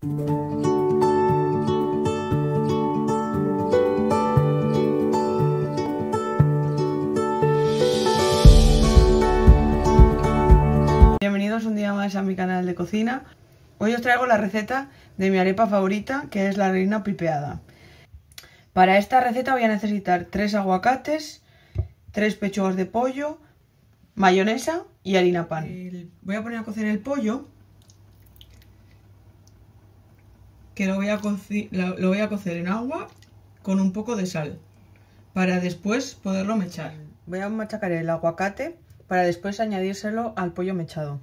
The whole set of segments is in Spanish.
Bienvenidos un día más a mi canal de cocina. Hoy os traigo la receta de mi arepa favorita, que es la harina pipeada. Para esta receta voy a necesitar 3 aguacates, 3 pechugas de pollo, mayonesa y harina pan. Voy a poner a cocer el pollo, que lo voy, a voy a cocer en agua con un poco de sal, para después poderlo mechar. Voy a machacar el aguacate para después añadírselo al pollo mechado.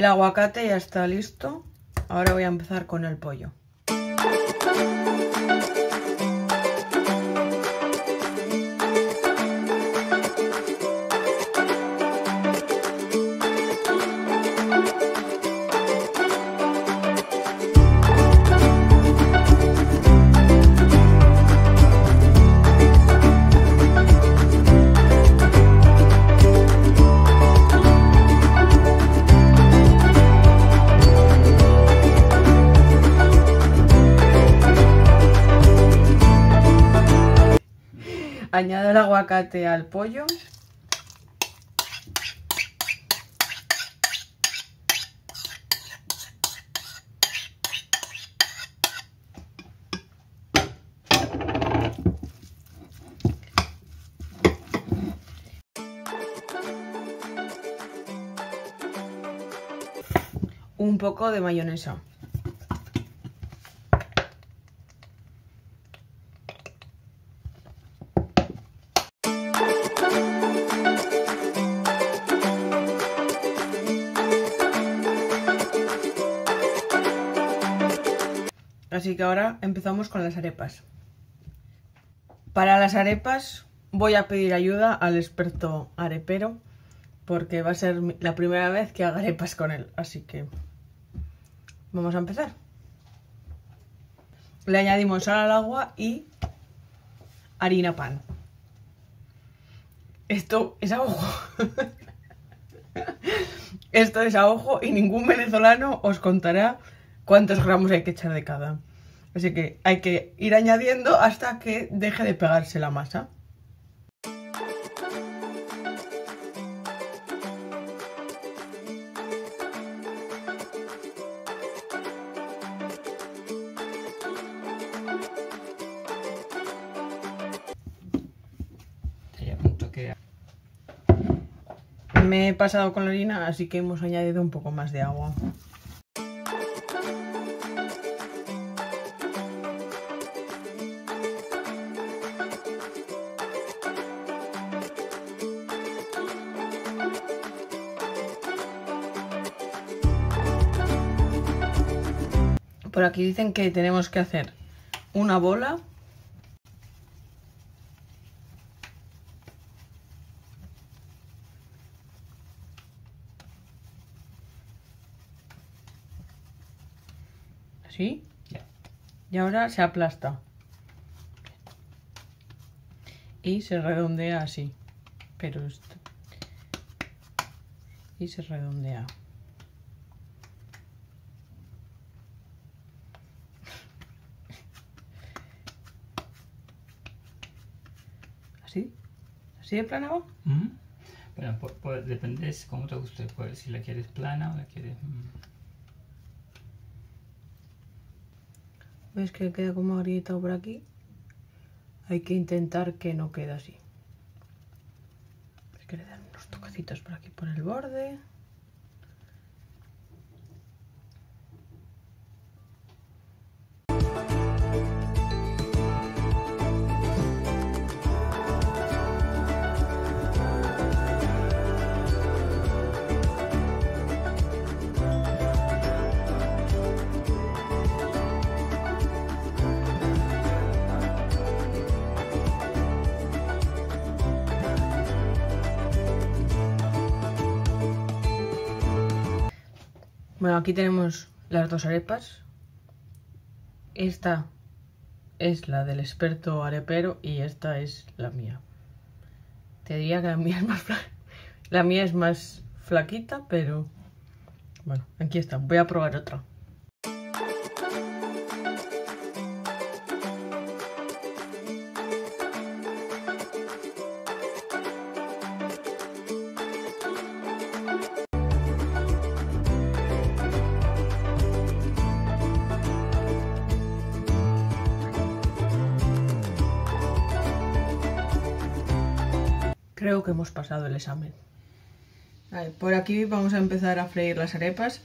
El aguacate ya está listo. Ahora voy a empezar con el pollo. Añado el aguacate al pollo. Un poco de mayonesa. Así que ahora empezamos con las arepas. Para las arepas voy a pedir ayuda al experto arepero porque va a ser la primera vez que haga arepas con él. Así que vamos a empezar. Le añadimos sal al agua y harina pan. Esto es a ojo. Esto es a ojo y ningún venezolano os contará cuántos gramos hay que echar de cada. Así que hay que ir añadiendo hasta que deje de pegarse la masa. Me he pasado con la harina, así que hemos añadido un poco más de agua. Por aquí dicen que tenemos que hacer una bola. Así. Y ahora se aplasta. Y se redondea así. Pero esto. Y se redondea. ¿Así? ¿Así de plana va? Bueno, pues, depende de cómo te guste. Pues, si la quieres plana o la quieres... ¿Ves que queda como agrietado por aquí? Hay que intentar que no quede así. Hay que le dan unos toquecitos por aquí por el borde. Bueno, aquí tenemos las dos arepas. Esta es la del experto arepero y esta es la mía. Te diría que la mía es más La mía es más flaquita, pero bueno, aquí está. Voy a probar otra. Creo que hemos pasado el examen. por aquí vamos a empezar a freír las arepas.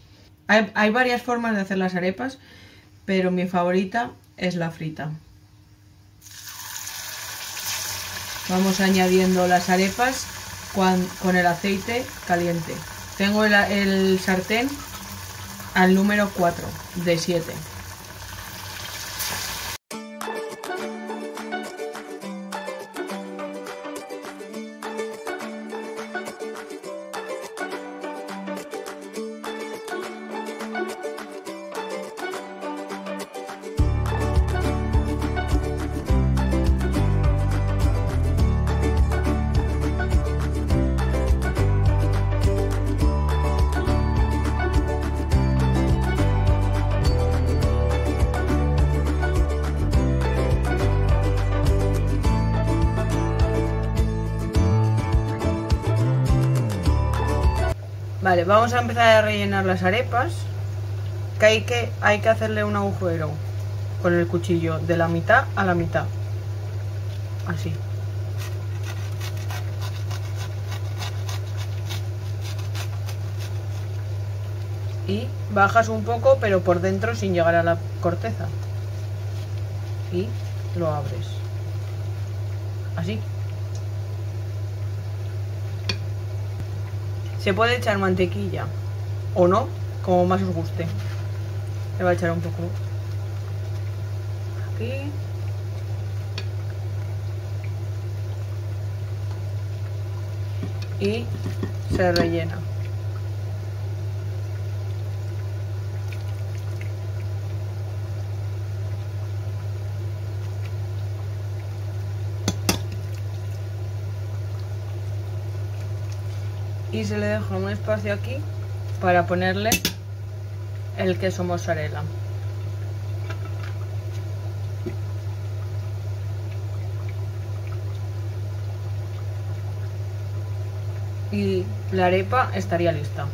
Hay, varias formas de hacer las arepas, pero mi favorita es la frita. Vamos añadiendo las arepas con, el aceite caliente. Tengo el, el sartén al número 4 de 7. Vamos a empezar a rellenar las arepas. Que hay que, hay que hacerle un agujero con el cuchillo de la mitad a la mitad. Así. Y bajas un poco, pero por dentro sin llegar a la corteza. Y lo abres. Así. Se puede echar mantequilla o no, como más os guste. Le voy a echar un poco aquí. Y se rellena. Y se le deja un espacio aquí para ponerle el queso mozzarella. Y la arepa estaría lista.